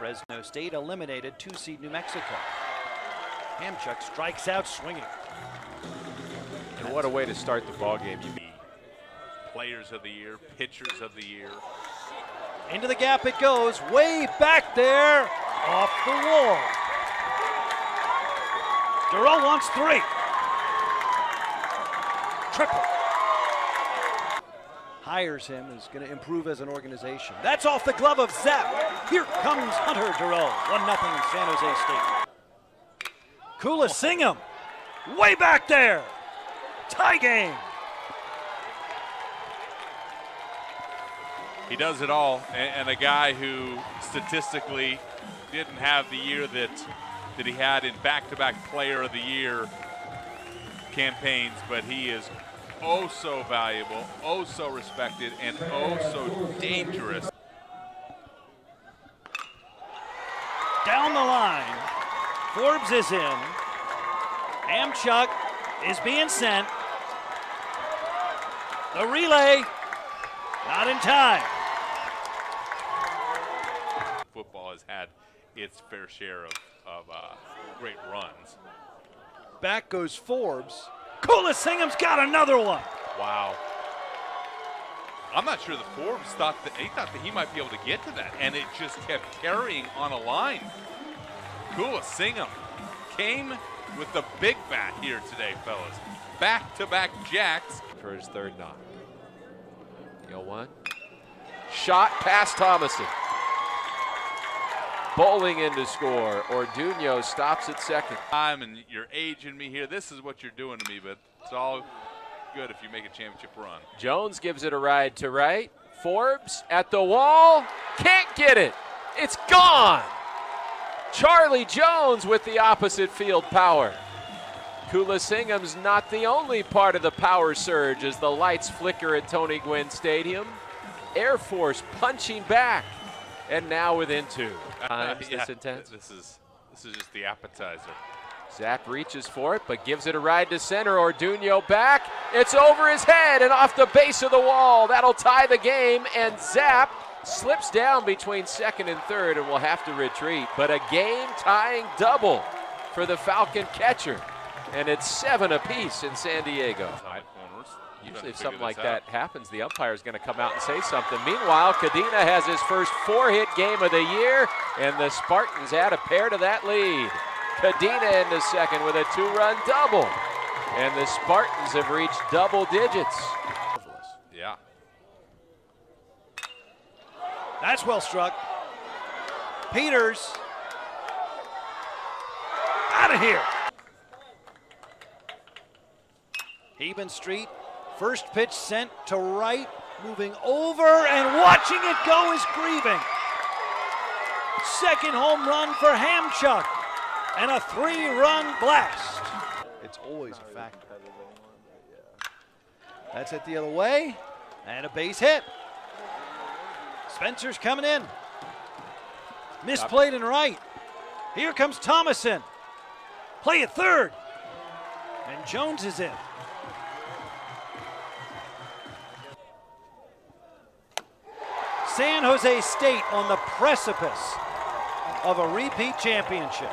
Fresno State eliminated two seed New Mexico. Hamchuk strikes out swinging. And what a way to start the ball game. You Players of the year, pitchers of the year. Into the gap it goes, way back there, off the wall. Duro wants three. Triple. Hires him, is going to improve as an organization. That's off the glove of Zap. Here comes Hunter Duro. 1 0 San Jose State. Kula Singham, way back there. Tie game. He does it all, and, and a guy who statistically didn't have the year that that he had in back-to-back Player of the Year campaigns, but he is oh so valuable, oh so respected, and oh so dangerous. Down the line, Forbes is in. Hamchuk is being sent. The relay, not in time. Football has had its fair share of, of uh, great runs. Back goes Forbes. Kula Singham's got another one. Wow. I'm not sure the Forbes thought that he thought that he might be able to get to that, and it just kept carrying on a line. Kula Singham came with the big bat here today, fellas. Back-to-back jacks. for his third knock. 0-1. Shot past Thomason. Bowling in to score. Orduno stops at second. Time and you're aging me here. This is what you're doing to me, but it's all good if you make a championship run. Jones gives it a ride to right. Forbes at the wall. Can't get it. It's gone. Charlie Jones with the opposite field power. Kula Singham's not the only part of the power surge as the lights flicker at Tony Gwynn Stadium. Air Force punching back, and now within two. Uh, Times Yeah, this intense. This is this is just the appetizer. Zap reaches for it, but gives it a ride to center. Orduno back. It's over his head and off the base of the wall. That'll tie the game, and Zap slips down between second and third and will have to retreat. But a game tying double for the Falcon catcher. And it's seven apiece in San Diego. Side corners. You Usually, if something like this that happens, the umpire is going to come out and say something. Meanwhile, Cadena has his first four hit game of the year, and the Spartans add a pair to that lead. Cadena into second with a two run double. And the Spartans have reached double digits. Yeah. That's well struck. Peters. Out of here. Heben Street. First pitch sent to right. Moving over and watching it go is grieving. Second home run for Hamchuk. And a three run blast. It's always a factor. That's it the other way. And a base hit. Spencer's coming in. Misplayed and right. Here comes Thomason. Play at third. And Jones is in. San Jose State on the precipice of a repeat championship.